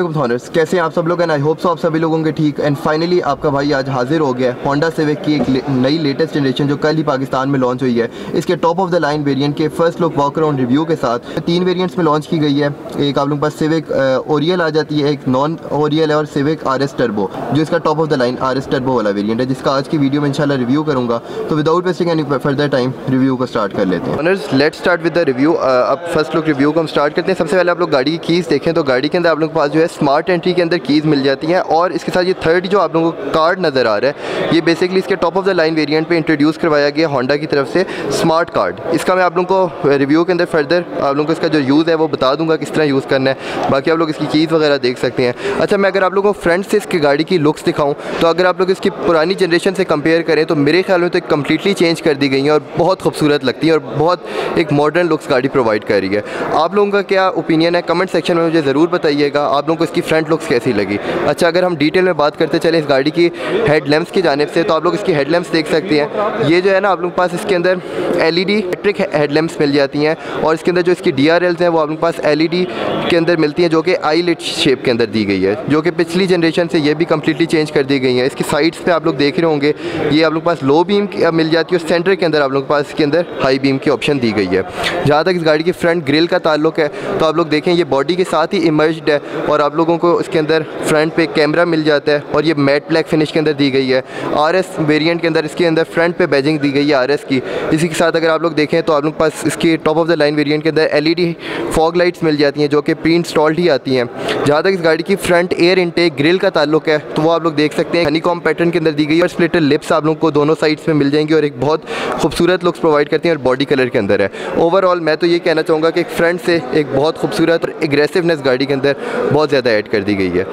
असलम थॉनर्स कैसे हैं आप सब लोग एंड आई होप सो आप सभी लोगों के ठीक। एंड फाइनली आपका भाई आज हाजिर हो गया है होंडा सिविक की एक ले, नई लेटेस्ट जनरेशन जो कल ही पाकिस्तान में लॉन्च हुई है। इसके top of the line variant के first look walk around review के साथ तीन वेरिएंट्स में लॉन्च की गई है। एक आप लोगों के पास सिविक ओरियल आ जाती है एक नॉन ओरियल है और सिविक आर एस टर्बो जो इसका top of the line R S turbo वाला वेरियंट है जिसका आज की वीडियो में इंशाल्लाह रिव्यू करूँगा। तो without wasting any further time review को स्टार्ट कर लेते हैं। Let start with the review अब फ़र्स्ट लुक रिव्यू को हम स्टार्ट करते हैं। सबसे पहले आप लोग गाड़ी की कीज़ देखें तो गाड़ी के अंदर आप लोगों के पास जो है स्मार्ट एंट्री के अंदर कीज़ मिल जाती हैं और इसके साथ ये थर्ड जो आप लोगों को कार्ड नज़र आ रहा है, ये बेसिकली इसके top of the line variant पे इंट्रोड्यूस करवाया गया होंडा की तरफ़ से स्मार्ट कार्ड इसका मैं आप लोगों को रिव्यू के अंदर फर्दर आप लोगों को इसका जो यूज़ है वो बता दूँगा किस तरह यूज़ करना है। बाकी आप लोग इसकी कीज़ वगैरह देख सकते हैं। अच्छा मैं अगर आप लोगों को फ्रंट से इसकी गाड़ी की लुक्स दिखाऊँ तो अगर आप लोग इसकी पुरानी जनरेशन से कंपेयर करें तो मेरे ख्याल में तो एक कम्प्लीटली चेंज कर दी गई है और बहुत खूबसूरत लगती है और बहुत एक मॉडर्न लुक्स गाड़ी प्रोवाइड कर रही है। आप लोगों का क्या ओपिनियन है? कमेंट सेक्शन में मुझे ज़रूर बताइएगा। आप लोगों को इसकी फ्रंट लुक्स कैसी लगी? अच्छा अगर हम डिटेल में बात करते चले इस गाड़ी की हेड लैम्प्स की जानब से तो आप लोग इसकी हेड लैम्प्स देख सकते हैं। ये जो है ना, आप लोग पास इसके अंदर L E D electric head lamps मिल जाती हैं और इसके अंदर जो इसकी डी आर एल्स हैं, वो आप लोग पास एल ई डी के अंदर मिलती हैं, जो कि आई लिट शेप के अंदर दी गई है, जो कि पिछली जनरेशन से ये भी कम्प्लीटली चेंज कर दी गई है। इसकी साइड्स पर आप लोग देख रहे होंगे, ये आप लोग पास लो बीम मिल जाती है और सेंटर के अंदर आप लोग पास इसके अंदर हाई बीम की ऑप्शन दी गई है। जहाँ तक इस गाड़ी की फ्रंट ग्रिल का ताल्लुक है तो आप लोग देखें, ये बॉडी के साथ ही इमर्ज है और लोगों को इसके अंदर फ्रंट पे कैमरा मिल जाता है और ये मैट ब्लैक फिनिश के अंदर दी गई है। आर एस वेरियंट के अंदर, इसके अंदर फ्रंट पे बैजिंग दी गई है आर एस की। इसी के साथ अगर आप लोग देखें तो आप लोग पास इसके top of the line variant के अंदर L E D fog lights मिल जाती हैं, जो कि प्री इंस्टॉल्ड ही आती हैं। जहाँ तक इस गाड़ी की फ्रंट एयर इंटेक ग्रिल का ताल्लुक है तो वो आप लोग देख सकते हैं। हनी कॉम पैटर्न के अंदर दी गई है और स्प्लिटर लिप्स आप लोग को दोनों साइड्स में मिल जाएँगी और एक बहुत खूबसूरत लुक्स प्रोवाइड करती हैं और बॉडी कलर के अंदर है। ओवरऑल मैं तो ये कहना चाहूँगा कि फ्रंट से एक बहुत खूबसूरत और एग्रेसिवनेस गाड़ी के अंदर बहुत ऐड कर दी गई है।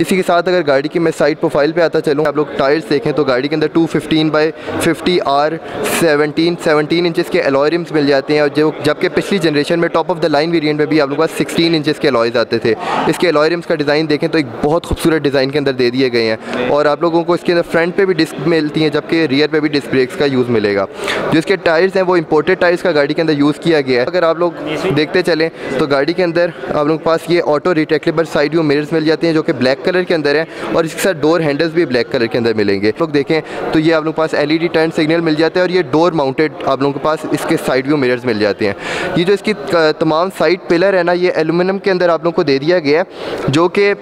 इसी के साथ अगर गाड़ी की मैं साइड प्रोफ़ाइल पे आता चलूँ, आप लोग टायर्स देखें तो गाड़ी के अंदर 215 fifteen by fifty R seventeen seventeen inches के अलॉयरिम्स मिल जाते हैं और जो, जबकि पिछली जनरेशन में top of the line variant में भी आप लोग पास सिक्सटीन इंचज़ के अलॉयज़ आते थे। इसके अलॉयरिम्स का डिज़ाइन देखें तो एक बहुत खूबसूरत डिज़ाइन के अंदर दे दिए गए हैं और आप लोगों को इसके अंदर फ्रंट पर भी डिस्क मिलती हैं, जबकि रियर पर भी डिस्क ब्रेक्स का यूज़ मिलेगा। जो इसके टायर्स हैं, वो इम्पोर्टेड टायर्स का गाड़ी के अंदर यूज़ किया गया है। अगर आप लोग देखते चलें तो गाड़ी के अंदर आप लोगों के पास ये auto retractable side view mirrors मिल जाते हैं जो कि ब्लैक कलर के अंदर है और इसके साथ डोर हैंडल्स भी ब्लैक कलर के अंदर मिलेंगे। लोग देखें तो ये आप लोगों के पास एलईडी टर्न सिग्नल मिल जाता है और ये डोर माउंटेड आप लोगों के पास इसके साइड व्यू मिरर्स मिल जाते हैं। ये जो इसकी तमाम साइड पिलर है ना, ये एलुमिनियम के अंदर आप लोगों को दे दिया गया है, जो कि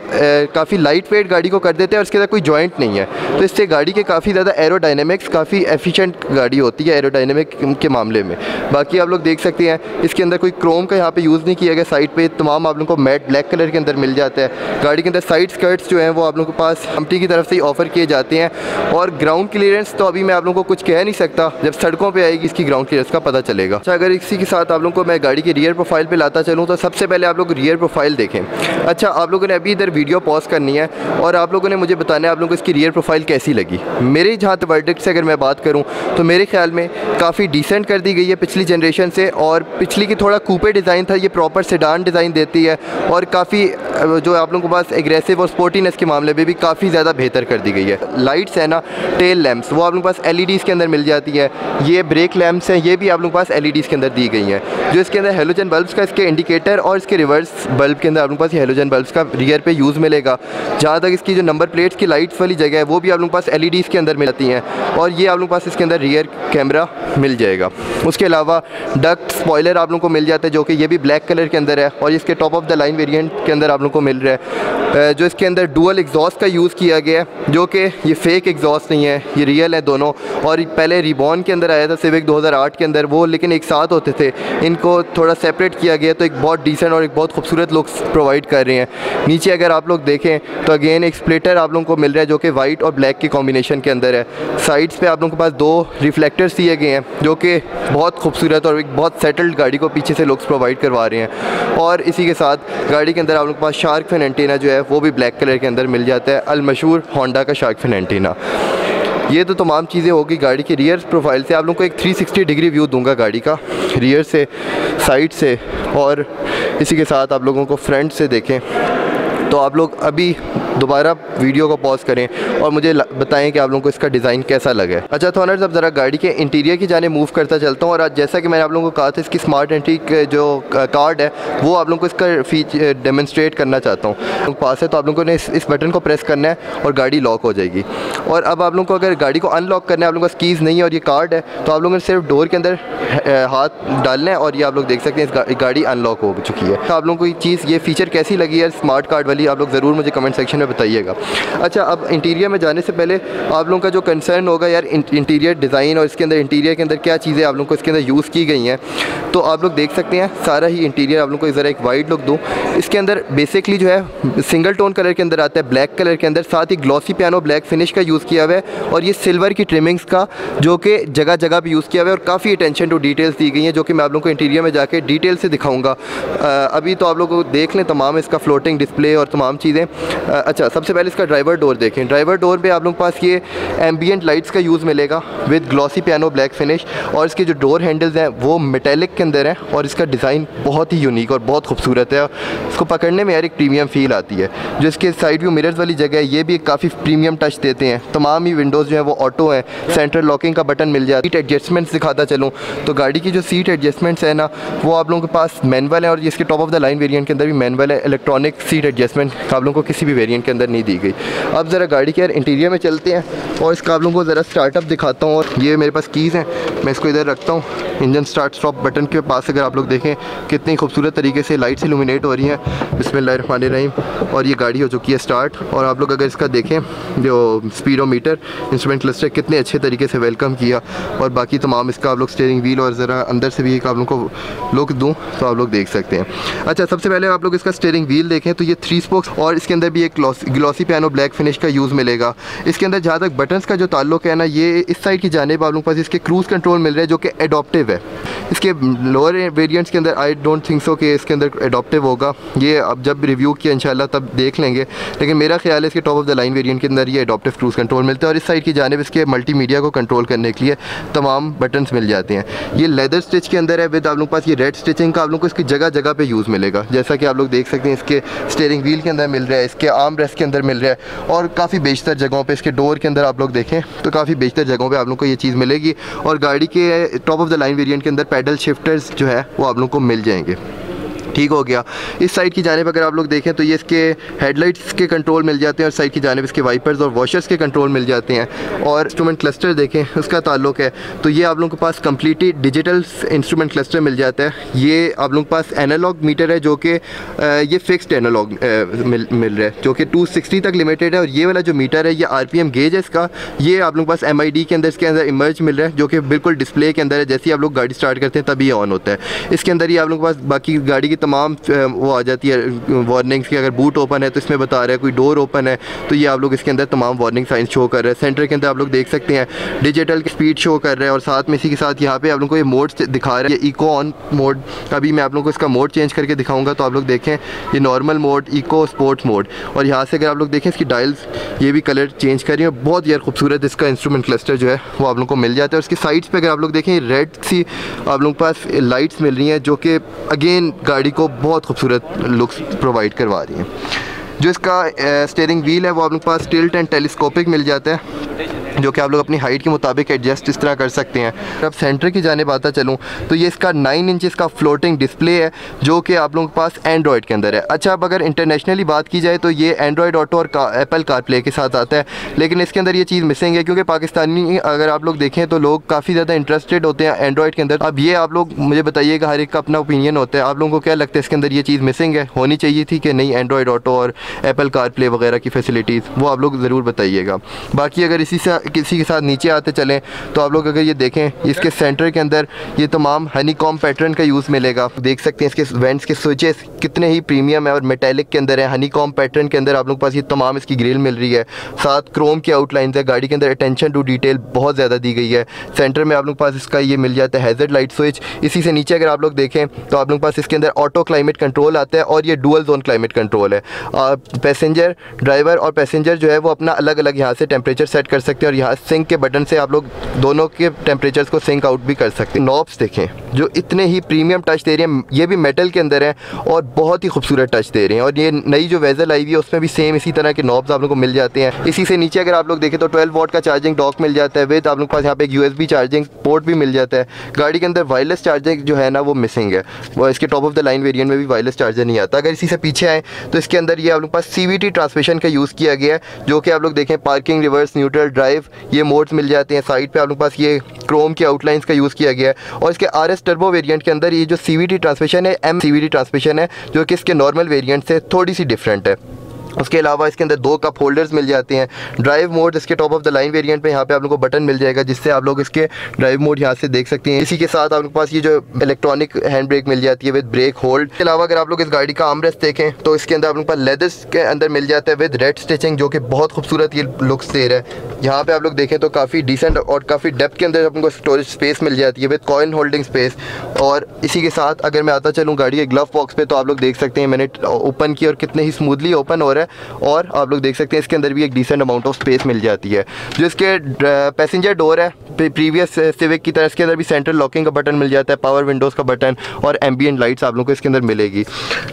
काफ़ी लाइट वेट गाड़ी को कर देते हैं और इसके अंदर कोई जॉइंट नहीं है। तो इससे गाड़ी के काफ़ी ज़्यादा एरोडाइनमिक्स काफ़ी एफिशिएंट गाड़ी होती है एरोडाइनमिक के मामले में। बाकी आप लोग देख सकते हैं, इसके अंदर कोई क्रोम का यहाँ पे यूज़ नहीं किया गया साइड पे तमाम आप लोगों को मैट ब्लैक कलर के अंदर मिल जाता है। गाड़ी के अंदर साइड स्कर्ट्स जो हैं, वो आप लोगों के पास कंपनी की तरफ़ से ही ऑफ़र किए जाते हैं। और ग्राउंड क्लियरेंस तो अभी मैं आप लोगों को कुछ कह नहीं सकता। जब सड़कों पर आएगी, इसकी ग्राउंड क्लियरेंस का पता चलेगा। अच्छा अगर इसी के साथ आप लोगों को मैं गाड़ी की रियर प्रोफ़ाइल पर लाता चलूँ तो सबसे पहले आप लोग रियर प्रोफ़ाइल देखें। अच्छा आप लोगों ने अभी इधर वीडियो पॉज करनी है, और आप लोगों ने मुझे बताना है आप लोगों को इसकी रियर प्रोफ़ाइल कैसी लगी। मेरे जहाँ वर्डिक्ट से अगर मैं बात करूँ तो मेरे ख्याल में काफ़ी डिसेंट कर दी गई है पिछली जनरेशन से, और पिछली की थोड़ा कूपे डिज़ाइन था, ये प्रॉपर सेडान डिज़ाइन देती है, और काफ़ी जो आप लोगों के पास एग्रेसिव और स्पोर्टीनेस के मामले में भी काफ़ी ज़्यादा बेहतर कर दी गई है। लाइट्स है ना टेल लैम्प्स वो आप लोगों के पास एल के अंदर मिल जाती है। ये ब्रेक लैम्प्स हैं, ये भी आप लोगों के पास एल के अंदर दी गई हैं। जो इसके अंदर हेलोजन बल्ब का इसके इंडिकेटर और इसके रिवर्स बल्ब के अंदर आप लोगों के पास हेलोजन बल्ब का रियर पे यूज़ मिलेगा। जहाँ तक इसकी जो नंबर प्लेट्स की लाइट्स वाली जगह है, वो भी आप लोगों के पास एल के अंदर मिल जाती हैं। और ये आप लोगों के पास इसके अंदर रियर कैमरा मिल जाएगा। उसके अलावा डक्ट स्पॉयलर आप लोगों को मिल जाता है, जो कि ये भी ब्लैक कलर के अंदर है। और इसके top of the line variant के अंदर आप लोगों को मिल रहा है। जो इसके अंदर डुअल एग्जॉस्ट का यूज़ किया गया है, जो कि ये फेक एग्जॉस्ट नहीं है, ये रियल है दोनों। और पहले रिबॉन के अंदर आया था सिविक 2008 के अंदर, वो लेकिन एक साथ होते थे। इनको थोड़ा सेपरेट किया गया तो एक बहुत डिसेंट और एक बहुत खूबसूरत लुक्स प्रोवाइड कर रहे हैं। नीचे अगर आप लोग देखें तो अगेन एक स्प्लिटर आप लोगों को मिल रहा है, जो कि वाइट और ब्लैक के कॉम्बिनेशन के अंदर है। साइड्स पर आप लोगों के पास दो रिफ्लेक्टर्स दिए गए हैं, जो कि बहुत खूबसूरत और एक बहुत सेटल्ड गाड़ी को पीछे से लुक्स प्रोवाइड करवा रहे हैं। और इसी के साथ गाड़ी के अंदर आप लोगों के पास शार्क फिन एंटीना जो है वो भी ब्लैक कलर के अंदर मिल जाता है अलमशहूर होंडा का शार्क फिनटीना ये तो तमाम चीज़ें होगी गाड़ी के रियर प्रोफ़ाइल से। आप लोगों को एक 360 डिग्री व्यू दूँगा गाड़ी का रियर से साइड से और इसी के साथ आप लोगों को फ्रंट से देखें। तो आप लोग अभी दोबारा वीडियो को पॉज करें और मुझे बताएँ कि आप लोगों को इसका डिज़ाइन कैसा लगे अच्छा तो अब ज़रा गाड़ी के इंटीरियर की जाने मूव करता चलता हूँ और आज जैसा कि मैंने आप लोगों को कहा था इसकी स्मार्ट एंट्री जो कार्ड है वो आप लोगों को इसका फीच डेमोन्स्ट्रेट करना चाहता हूँ। पास है तो आप लोगों ने इस, इस बटन को प्रेस करना है और गाड़ी लॉक हो जाएगी। और अब आप लोगों को अगर गाड़ी को अनलॉक करना है आप लोगों का स्कीज़ नहीं है और ये कार्ड है तो आप लोगों ने सिर्फ़ डोर के अंदर हाथ डालना है और ये आप लोग देख सकते हैं इस गाड़ी अनलॉक हो चुकी है। तो आप लोगों को ये चीज़ ये फीचर कैसी लगी है स्मार्ट कार्ड वाली आप लोग ज़रूर मुझे कमेंट सेक्शन में बताइएगा। अच्छा अब इंटीरियर में जाने से पहले आप लोगों का जो कंसर्न होगा यार इंटीरियर डिज़ाइन और इसके अंदर इंटीरियर के अंदर क्या चीज़ें आप लोगों को इसके अंदर यूज़ की गई हैं? तो आप लोग देख सकते हैं, सारा ही इंटीरियर आप लोगों को ज़रा एक वाइट लुक दूँ। इसके अंदर बेसिकली जो है सिंगल टोन कलर के अंदर आता है ब्लैक कलर के अंदर, साथ ही ग्लॉसी पियानो ब्लैक फिनिश का यूज़ किया हुआ है और ये सिल्वर की ट्रिमिंग्स का जो कि जगह जगह पर यूज़ किया हुआ है और काफ़ी अटेंशन टू डिटेल्स दी गई हैं, जो कि मैं आप लोग को इंटीरियर में जाके डिटेल से दिखाऊँगा। अभी तो आप लोग देख लें तमाम इसका फ्लोटिंग डिस्प्ले और तमाम चीज़ें। अच्छा सबसे पहले इसका ड्राइवर डोर देखें। ड्राइवर डोर पर आप लोग पास ये एम्बियट लाइट्स का यूज़ मिलेगा with glossy piano black finish और इसके जो डोर हैंडल्स हैं, वो मेटेलिक के अंदर हैं और इसका डिज़ाइन बहुत ही यूनिक और बहुत खूबसूरत है। इसको पकड़ने में यार एक प्रीमियम फील आती है। जो इसके साइड व्यू मिरर्स वाली जगह है, ये भी काफ़ी प्रीमियम टच देते हैं। तमाम ही विंडोज़ जो है, वो ऑटो हैं, सेंट्रल लॉकिंग का बटन मिल जाए सीट एडजस्टमेंट्स दिखाता चलूँ तो गाड़ी की जो सीट एडजस्टमेंट्स है ना, वो आप लोगों के पास मैनुअल है और इसके top of the line variant के अंदर भी मैनुअल है। इलेक्ट्रॉनिक सीट एडजस्टमेंट आप लोगों को किसी भी वेरियंट के अंदर नहीं दी गई। अब ज़रा गाड़ी के इंटीरियर में चलते हैं और इसका आप लोगों को ज़रा स्टार्टअप दिखाता हूँ। और ये मेरे पास कीज़ हैं, मैं इसको इधर रखता हूँ। इंजन स्टार्ट, स्टॉप बटन के पास अगर आप लोग देखें, कितनी खूबसूरत तरीके से लाइट्स इलूमिनेट हो रही हैं। बिस्मिल्लाहिर्रहमानिर्रहीम। और ये गाड़ी हो चुकी है स्टार्ट और आप लोग अगर इसका देखें, जो स्पीडोमीटर इंस्ट्रूमेंट क्लस्टर कितने अच्छे तरीके से वेलकम किया। और बाकी तमाम इसका आप लोग स्टेयरिंग व्हील और ज़रा अंदर से भी एक आप लोग को लुक दूँ तो आप लोग देख सकते हैं। अच्छा सबसे पहले आप लोग इसका स्टेयरिंग व्हील देखें तो ये थ्री स्पोक्स और इसके अंदर भी एक ग्लॉसी पियानो ब्लैक फिनिश का यूज़ मिलेगा। इसके अंदर जहाँ तक बटन्स का जो ताल्लुक है ना, ये इस साइड की जानेब आप लोगों के पास इसके क्रूज़ कंट्रोल मिल रहा है, जो कि एडोप्टिव है। इसके लोअर वेरिएंट्स के अंदर आई डोंट थिंक सो कि इसके अंदर एडोप्टिव होगा। ये अब जब रिव्यू किया, इंशाल्लाह तब देख लेंगे। लेकिन मेरा ख्याल है इसके top of the line variant के अंदर ये एडोप्टिव क्रूज़ कंट्रोल मिलता है और इस साइड की जानब इसके मल्टीमीडिया को कंट्रोल करने के लिए तमाम बटन्स मिल जाते हैं। ये लेदर स्टिच के अंदर है विद आप लोग पास ये रेड स्टिचिंग का आप लोग को इसकी जगह जगह पर यूज़ मिलेगा। जैसा कि आप लोग देख सकते हैं इसके स्टेयरिंग व्हील के अंदर मिल रहा है, इसके आर्म रेस्ट के अंदर मिल रहा है और काफ़ी बेशतर जगहों पर इसके डोर के अंदर आप लोग देखें तो काफ़ी बेशतर जगहों पर आप लोग को ये चीज़ मिलेगी। और गाड़ी के top of the line variant के अंदर पैडल शिफ्टर्स जो है वो आप लोग को मिल जाएँगे। ठीक हो गया। इस साइड की जानब अगर आप लोग देखें तो ये इसके हेडलाइट्स के कंट्रोल मिल जाते हैं और साइड की जानब इसके वाइपर्स और वॉशर्स के कंट्रोल मिल जाते हैं। और इंस्ट्रूमेंट क्लस्टर देखें उसका ताल्लुक है। तो ये आप लोगों के पास कम्प्लीटली डिजिटल इंस्ट्रूमेंट क्लस्टर मिल जाता है। ये आप लोगों के पास एनालॉग मीटर है जो कि ये फिक्सड एनालॉग मिल, मिल रहा है जो कि 260 तक लिमिटेड है। और ये वाला जो मीटर है ये आर पी एम गेज है इसका। ये आप लोगों के पास एम आई डी के अंदर इसके अंदर इमर्ज मिल रहा है जो कि बिल्कुल डिस्प्ले के अंदर है। जैसे ही आप लोग गाड़ी स्टार्ट करते हैं तभी ऑन होता है। इसके अंदर ही आप लोगों के पास बाकी गाड़ी की तमाम वो आ जाती है वार्निंग्स की अगर बूट ओपन है तो इसमें बता रहा है कोई डोर ओपन है तो ये आप लोग इसके अंदर तमाम वार्निंग साइंस शो कर रहे हैं। सेंटर के अंदर आप लोग देख सकते हैं डिजिटल स्पीड शो कर रहे हैं और साथ में इसी के साथ यहाँ पे आप लोग को ये मोड दिखा रहे हैं। इको ऑन मोड अभी मैं आप लोग को इसका मोड चेंज करके दिखाऊँगा तो आप लोग देखें, ये normal mode eco sports mode और यहाँ से अगर आप लोग देखें, इसकी डायल्स ये भी कलर चेंज कर है। बहुत यार खूबसूरत इसका इंस्ट्रूमेंट क्लस्टर जो है, वो आप लोग को मिल जाता है। और इसकी साइड्स पर अगर आप लोग देखें रेड सी आप लोग के पास लाइट्स मिल रही हैं, जो कि अगेन गाड़ी को बहुत खूबसूरत लुक्स प्रोवाइड करवा रही हैं। जो इसका स्टेयरिंग व्हील है, वो आप लोग पास टिल्ट एंड टेलीस्कोपिक मिल जाता है। जो कि आप लोग अपनी हाइट के मुताबिक एडजस्ट इस तरह कर सकते हैं। अब सेंटर की जाने आता चलूँ तो ये इसका नाइन इंच का फ्लोटिंग डिस्प्ले है, जो कि आप लोगों के पास एंड्रॉयड के अंदर है। अच्छा अब अगर इंटरनेशनली बात की जाए तो ये एंड्रॉयड ऑटो और एप्पल कार प्ले के साथ आता है, लेकिन इसके अंदर ये चीज़ मिसिंग है, क्योंकि पाकिस्तानी अगर आप लोग देखें तो लोग काफ़ी ज़्यादा इंटरेस्टेड होते हैं एंड्रॉयड के अंदर। अब ये आप लोग मुझे बताइएगा हर एक का अपना ओपिनियन होता है। आप लोगों को क्या लगता है इसके अंदर ये चीज़ मिसिंग है? होनी चाहिए थी कि नहीं एंड्रॉयड ऑटो और एप्पल कार प्ले वगैरह की फैसिलिटीज़ वो आप लोग ज़रूर बताइएगा। बाकी अगर इसी से किसी के साथ नीचे आते चलें तो आप लोग अगर ये देखें, इसके सेंटर के अंदर ये तमाम हनी कॉम पैटर्न का यूज़ मिलेगा। देख सकते हैं इसके वेंट्स के स्विचेस कितने ही प्रीमियम है और मेटेलिक के अंदर है। हनी कॉम पैटर्न के अंदर आप लोग पास ये तमाम इसकी ग्रिल मिल रही है। साथ क्रोम की आउटलाइन है। गाड़ी के अंदर अटेंशन टू डिटेल बहुत ज़्यादा दी गई है। सेंटर में आप लोग पास इसका ये मिल जाता है हैजर्ड लाइट स्विच इसी से नीचे अगर आप लोग देखें तो आप लोग पास इसके अंदर ऑटो क्लाइमेट कंट्रोल आता है और ये डुअल जोन क्लाइमेट कंट्रोल है। पैसेंजर ड्राइवर और पैसेंजर जो है, वो अपना अलग अलग यहाँ से टेम्परेचर सेट कर सकते हैं और यहाँ सिंक के बटन से आप लोग दोनों के टेम्परेचर्स को सिंक आउट भी कर सकते हैं। नॉब्स देखें, जो इतने ही प्रीमियम टच दे रहे हैं, ये भी मेटल के अंदर है और बहुत ही खूबसूरत टच दे रहे हैं। और ये नई जो वेजल आई हुई है, उसमें भी सेम इसी तरह के नॉब्स आप लोग को मिल जाते हैं। इसी से नीचे अगर आप लोग देखें तो ट्वेल्व वॉट का चार्जिंग डॉक मिल जाता है विद आप लोग के पास यहाँ पे एक यूएसबी चार्जिंग पोर्ट भी मिल जाता है। गाड़ी के अंदर वायरलेस चार्जिंग जो है ना, वो मिसिंग है। वो इसके top of the line variant में भी वायरलेस चार्जर नहीं आता। अगर इसी से पीछे आए तो इसके अंदर ये आप लोग पास सीवीटी ट्रांसमिशन का यूज़ किया गया है, जो कि आप लोग देखें पार्किंग रिवर्स न्यूट्रल ड्राइव ये मोड्स मिल जाते हैं साइड पे आप लोग पास ये क्रोम के आउटलाइंस का यूज़ किया गया है। और इसके आर एस टर्बो वेरियंट के अंदर ये जो सी ट्रांसमिशन है एम सी ट्रांसमिशन है, जो कि इसके नॉर्मल वेरियंट से थोड़ी सी डिफरेंट है। उसके अलावा इसके अंदर दो कप होल्डर्स मिल जाते हैं। ड्राइव मोड इसके top of the line variant पे यहाँ पे आप लोगों को बटन मिल जाएगा, जिससे आप लोग इसके ड्राइव मोड यहाँ से देख सकते हैं। इसी के साथ आप लोग पास ये जो इलेक्ट्रॉनिक हैंड ब्रेक मिल जाती है विद ब्रेक होल्ड के अलावा अगर आप लोग इस गाड़ी का आमरेस्ट देखें तो इसके अंदर आप लोग पास लेदर्स के अंदर मिल जाता है विद रेड स्टिचिंग जो कि बहुत खूबसूरत ये लुक्स दे रहा है। यहाँ पे आप लोग देखें तो काफ़ी डिसेंट और काफ़ी डेप्थ के अंदर आपको स्टोरेज स्पेस मिल जाती है विद कॉइन होल्डिंग स्पेस और इसी के साथ अगर मैं आता चलूँ गाड़ी के ग्लव बॉक्स पे तो आप लोग देख सकते हैं, मैंने ओपन की और कितने ही स्मूथली ओपन हो रहा है। और आप लोग देख सकते हैं इसके अंदर भी एक डिसेंट अमाउंट ऑफ़ स्पेस मिल जाती है। जो इसके पैसेंजर डोर है प्रीवियस सिविक की तरह इसके अंदर भी सेंट्रल लॉकिंग का बटन मिल जाता है पावर विंडोज़ का बटन और एम्बियन लाइट्स आप लोगों को इसके अंदर मिलेगी।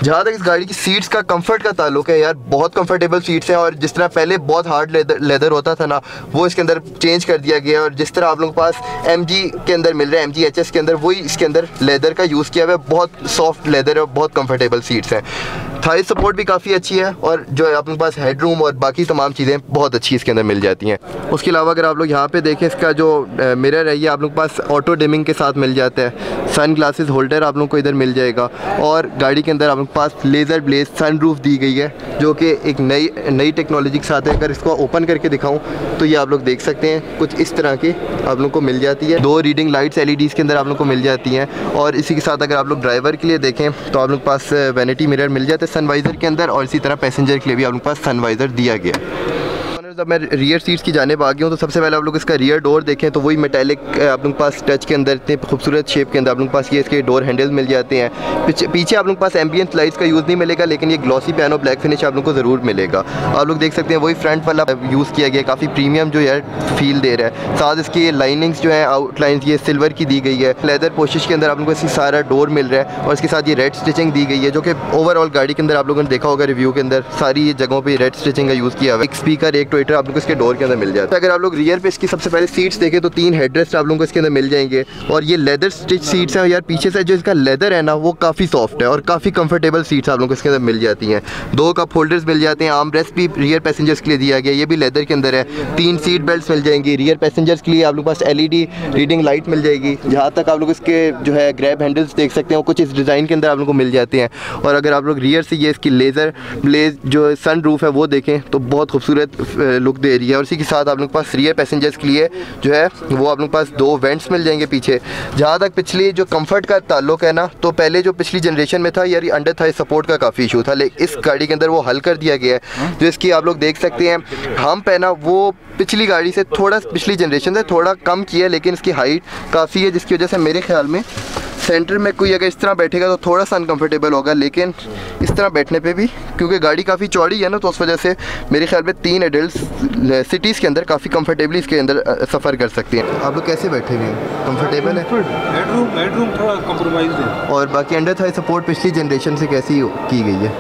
जहाँ तक इस गाड़ी की सीट्स का कंफर्ट का ताल्लुक है यार, बहुत कंफर्टेबल सीट्स हैं और जिस तरह पहले बहुत हार्ड लेदर लेदर होता था ना, वो इसके अंदर चेंज कर दिया गया और जिस तरह आप लोगों के पास एमजी के अंदर मिल रहा है एम के अंदर, वही इसके अंदर लेदर का यूज़ किया हुआ है। बहुत सॉफ्ट लेदर है बहुत कम्फर्टेबल सीट्स हैं। थाई सपोर्ट भी काफ़ी अच्छी है और जो है अपने पास हेडरूम और बाकी तमाम चीज़ें बहुत अच्छी इसके अंदर मिल जाती हैं। उसके अलावा अगर आप लोग यहाँ पे देखें, इसका जो मिरर है, ये आप लोग के पास ऑटो डिमिंग के साथ मिल जाता है। सन ग्लासेस होल्डर आप लोग को इधर मिल जाएगा। और गाड़ी के अंदर आप लोग पास लेज़र ब्लेज सन रूफ दी गई है, जो कि एक नई नई टेक्नोलॉजी के साथ है। अगर इसको ओपन करके दिखाऊँ तो ये आप लोग देख सकते हैं, कुछ इस तरह की आप लोग को मिल जाती है। दो रीडिंग लाइट्स एल के अंदर आप लोग को मिल जाती हैं। और इसी के साथ अगर आप लोग ड्राइवर के लिए देखें तो आप लोग पास वैनिटी मिरर मिल जाते हैं सनवाइज़र के अंदर, और इसी तरह पैसेंजर लिए भी लोग पास सनवाइज़र दिया गया। जब मैं रियर सीट्स की जाने आ गया हूँ तो सबसे पहले आप लोग इसका रियर डोर देखें तो वही मेटेलिक आप लोग पास टच के अंदर इतने खूबसूरत शेप के अंदर आप लोग पास ये इसके डोर हैंडल मिल जाते हैं। पीछे आप लोग पास एम्बियंस लाइट्स का यूज़ नहीं मिलेगा, लेकिन ये ग्लॉसी पैन और ब्लैक फिनिश आप लोग को ज़रूर मिलेगा। आप लोग देख सकते हैं, वही फ्रंट वाला यूज़ किया गया काफ़ी प्रीमियम जो है फील दे रहा है। साथ इसकी लाइनिंग्स जो है आउटलाइन ये सिल्वर की दी गई है। लेदर पोशिश के अंदर आप लोग को इसकी सारा डोर मिल रहा है, और इसके साथ ये रेड स्टिचिंग दी गई है, जो कि ओवरऑल गाड़ी के अंदर आप लोगों ने देखा होगा रिव्यू के अंदर, सारी जगहों पर रेड स्टिचिंग का यूज़ किया हुआ एक स्पीकर एक ट्विटर आप लोग इसके डोर के अंदर मिल जाता है। अगर आप लोग रियर पे इसकी सबसे पहले सीट्स देखें तो तीन हेडरेस्ट आप लोगों को इसके अंदर मिल जाएँगे। और ये लेदर स्टिच सीट्स हैं यार पीछे से जो इसका लेदर है ना, वो काफ़ी सॉफ्ट है और काफ़ी कंफर्टेबल सीट्स आप लोगों को इसके अंदर मिल जाती हैं। दो कप होल्डर्स मिल जाते हैं आम रेस्ट भी रियर पैसेंजर्स के लिए दिया गया ये भी लेदर के अंदर है। तीन सीट बेल्ट मिल जाएँगी रियर पैसेंजर्स के लिए आप लोग पास एलईडी रीडिंग लाइट मिल जाएगी। जहाँ तक आप लोग इसके जो है ग्रैब हैंडल्स देख सकते हैं कुछ इस डिज़ाइन के अंदर आप लोग को मिल जाते हैं। और अगर आप लोग रियर से ये इसकी लेज़र ब्लेज जो सन रूफ है वो देखें तो बहुत खूबसूरत लुक दे रही है और इसी के साथ आप लोग पास रियर पैसेंजर्स के लिए जो है, वो आप लोग पास दो वेंट्स मिल जाएँगे पीछे। जहाँ तक पिछली जो कंफर्ट का ताल्लुक है ना तो पहले जो पिछली जनरेशन में था यार अंडर था सपोर्ट का काफ़ी इशू था। लेकिन इस गाड़ी के अंदर वो हल कर दिया गया है। जो इसकी आप लोग देख सकते हैं, हम पहना, वो पिछली गाड़ी से थोड़ा पिछली जनरेशन से थोड़ा कम किया लेकिन इसकी हाइट काफ़ी है, जिसकी वजह से मेरे ख्याल में सेंटर में कोई अगर इस तरह बैठेगा तो थोड़ा सा अनकम्फर्टेबल होगा लेकिन इस तरह बैठने पे भी क्योंकि गाड़ी काफ़ी चौड़ी है ना तो उस वजह से मेरे ख्याल में तीन एडल्ट सिटीज़ के अंदर काफ़ी कम्फर्टेबली इसके अंदर सफ़र कर सकते हैं। आप लोग कैसे बैठे हुए हैं? कम्फर्टेबल है? थोड़ा और बाकी अंडर था सपोर्ट पिछली जनरेशन से कैसी की गई है?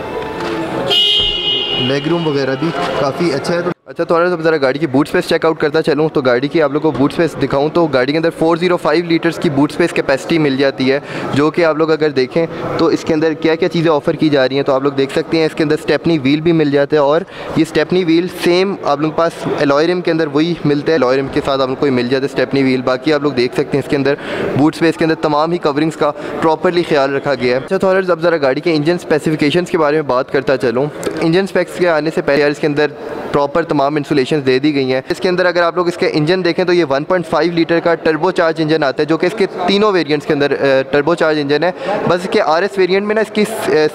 लेग रूम वगैरह भी काफ़ी अच्छा है तो अच्छा तो अब ज़रा गाड़ी की बूट स्पेस चेकआउट करता चलूँ। तो गाड़ी की आप लोगों को बूट स्पेस दिखाऊँ तो गाड़ी के अंदर 405 लीटर्स की बूट स्पेस कैपेसिटी मिल जाती है, जो कि आप लोग अगर देखें तो इसके अंदर क्या क्या चीज़ें ऑफ़र की जा रही हैं तो आप लोग देख सकते हैं, इसके अंदर स्टेपनी व्हील भी मिल जाता है, और ये स्टेपनी व्हील सेम आप लोग के पास एलॉयरम के अंदर वही मिलता है एलॉयरम के साथ आप लोग को मिल जाता है स्टेपनी व्हील बाकी आप लोग देख सकते हैं इसके अंदर बूट स्पेस के अंदर तमाम ही कवरिंग्स का प्रॉपरली ख्याल रखा गया है। अच्छा तो अब ज़रा गाड़ी के इंजन स्पेसिफिकेशन के बारे में बात करता चलूँ। इंजन स्पेक्स के आने से पहले इसके अंदर प्रॉपर तमाम इंसुलेशन दे दी गई हैं। इसके अंदर अगर आप लोग इसके इंजन देखें तो ये 1.5 लीटर का टर्बो चार्ज इंजन आता है, जो कि इसके तीनों वेरिएंट्स के अंदर टर्बो चार्ज इंजन है। बस इसके आर एस में ना इसकी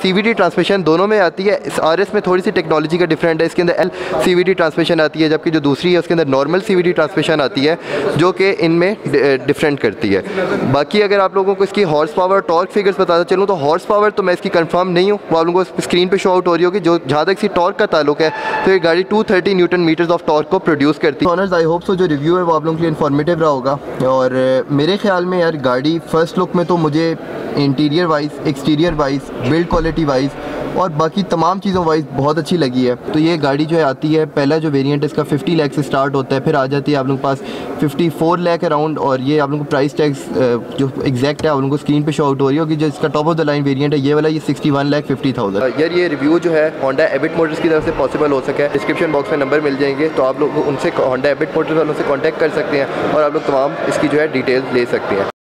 सीवीडी ट्रांसमिशन दोनों में आती है। इस आर एस में थोड़ी सी टेक्नोलॉजी का डिफरेंट है। इसके अंदर एल सी ट्रांसमिशन आती है, जबकि जो दूसरी है, उसके अंदर नॉर्मल सीवीडी ट्रांसमिशन आती है, जो कि इनमें डिफरेंट करती है। बाकी अगर आप लोगों को इसकी हॉर्स पावर टॉर्क फिगर्स बताता चलूँ तो हॉर्स पावर तो मैं इसकी कन्फर्म नहीं हूँ। वो आप लोगों को स्क्रीन पर शो आउट हो रही होगी, जो जहाँ तक इसकी टॉर्क का ताल्लुक है तो ये गाड़ी two thirty newton meters of torque को प्रोड्यूस करती। है ऑनर्स आई होप सो जो रिव्यू है वो आप लोगों के लिए इन्फॉर्मेटिव रहा होगा। और uh, मेरे ख्याल में यार गाड़ी फ़र्स्ट लुक में तो मुझे interior wise exterior wise build quality wise और बाकी तमाम चीज़ों वाइज बहुत अच्छी लगी है। तो ये गाड़ी जो है आती है पहला जो वेरिएंट इसका 50 लाख से स्टार्ट होता है फिर आ जाती है आप लोगों के पास 54 लाख अराउंड और ये आप लोगों को प्राइस टैक्स जो एग्जैक्ट है आप लोगों को स्क्रीन पे शो आउट हो रही होगी जो इसका top of the line variant है ये वाला ये 61 लाख फिफ्टी थाउज़ेंड यार ये रिव्यू जो है होंडा एबिट मोटर्स की तरफ़ से पॉसिबल हो सके। डिस्क्रिप्शन बॉक्स में नंबर मिल जाएँगे तो आप लोग उनसे होंडा एबिट मोटर्स वालों से कॉन्टैक्ट कर सकते हैं और आप लोग तमाम इसकी जो है डिटेल्स ले सकते हैं।